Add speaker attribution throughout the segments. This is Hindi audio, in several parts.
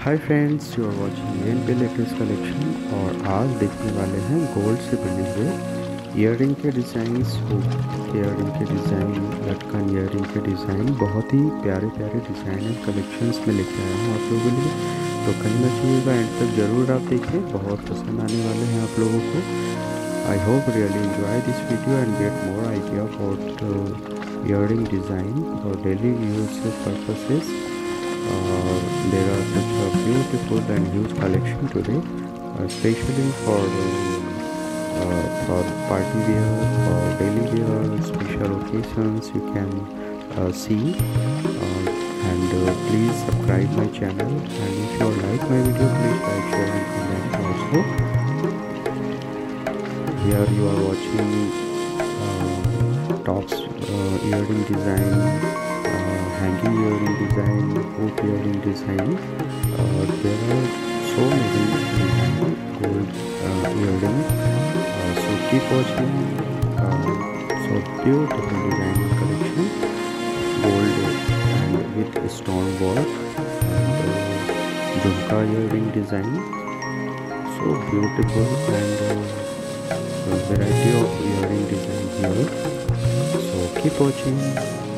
Speaker 1: Hi friends you are watching N pay latest collection और आज देखने वाले हैं गोल्ड से बने हुए इयर के डिज़ाइन हुक इयर के डिज़ाइन लटकन इयर के डिज़ाइन बहुत ही प्यारे प्यारे डिज़ाइन एंड कलेक्शंस में लेके आया हूँ आप लोगों के लिए। तो कहीं ना चाहिएगा एंड तक ज़रूर आप देखिए, बहुत पसंद आने वाले हैं आप लोगों को। I hope really enjoy this video and get more idea about earring design और daily use purposes there are such a beautiful and huge collection today uh, especially for uh, for party wear or daily wear special occasions you can uh, see. Uh, and uh, please subscribe my channel and if you like my video please like share and comment also. Here you are watching tops earring design hanging earring design, hook earring design. Uh, there are so many gold uh, earring. Uh, so keep watching. Um, so beautiful design collection, gold and with stone work and uh, jhumka earring design. So beautiful and uh, variety of earring design here. So keep watching.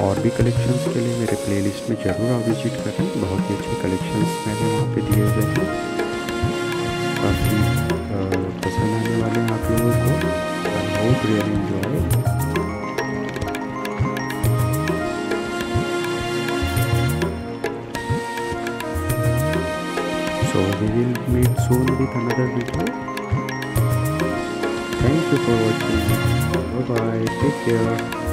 Speaker 1: और भी कलेक्शंस के लिए मेरे प्लेलिस्ट में ज़रूर आप विज़िट करें बहुत ही अच्छे कलेक्शंस मैंने वहाँ पे दिए हुए हैं काफ़ी पसंद आने वाले हैं आप लोगों को I hope really enjoy So, we will meet soon with another video. Thank you for watching. Bye bye. Take care.